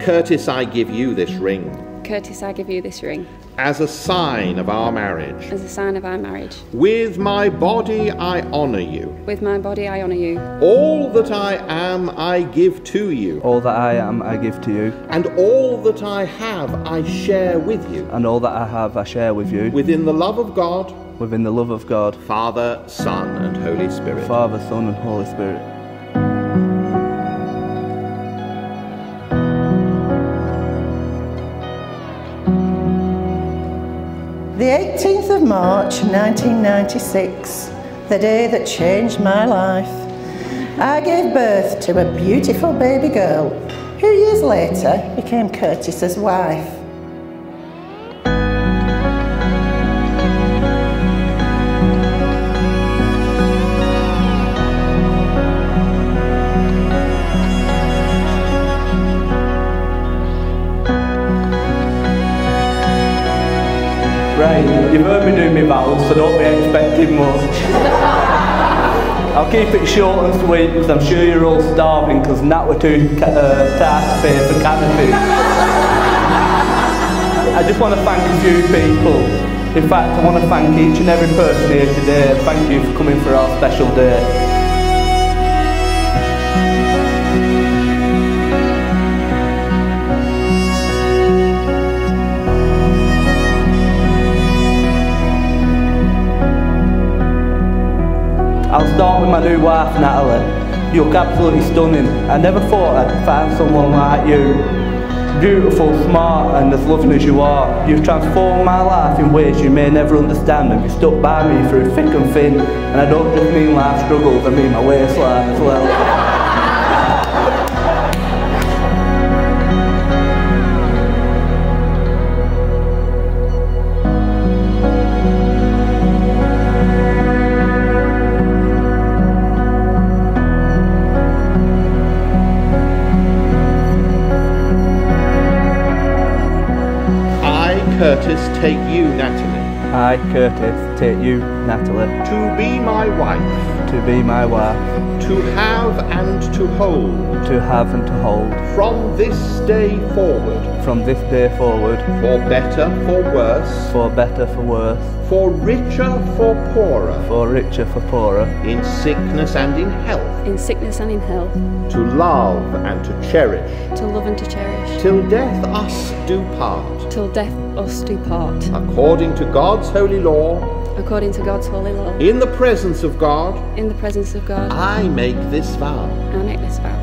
Curtis, I give you this ring Curtis, I give you this ring as a sign of our marriage. as a sign of our marriage. With my body, I honor you. With my body, I honour you. All that I am, I give to you. All that I am, I give to you, And all that I have, I share with you. and all that I have, I share with you, Within the love of God, within the love of God, Father, Son, and Holy Spirit. Father, Son, and Holy Spirit. 18th of March 1996, the day that changed my life. I gave birth to a beautiful baby girl who years later became Curtis's wife. Right, you've heard me do my vows, so don't be expecting much. I'll keep it short and sweet because I'm sure you're all starving because Nat were too uh, tight to pay for canopy. I just want to thank a few people. In fact, I want to thank each and every person here today. Thank you for coming for our special day. I'll start with my new wife, Natalie. You look absolutely stunning. I never thought I'd find someone like you. Beautiful, smart, and as loving as you are. You've transformed my life in ways you may never understand, and you've stuck by me through thick and thin. And I don't just mean life struggles, I mean my waistline as well. Curtis, take you, Natalie, I, Curtis, take you, Natalie, to be my wife, to be my wife, to have and to hold, to have and to hold, from this day forward, from this day forward, for better, for worse, for better, for worse, for richer, for poorer, for richer, for poorer, in sickness and in health, In sickness and in health. to love and to cherish, To love and to cherish. till death us do part, Till death us do part. according to God's holy law, According to God's holy law. in the presence of God, In the presence of God. I make this vow. I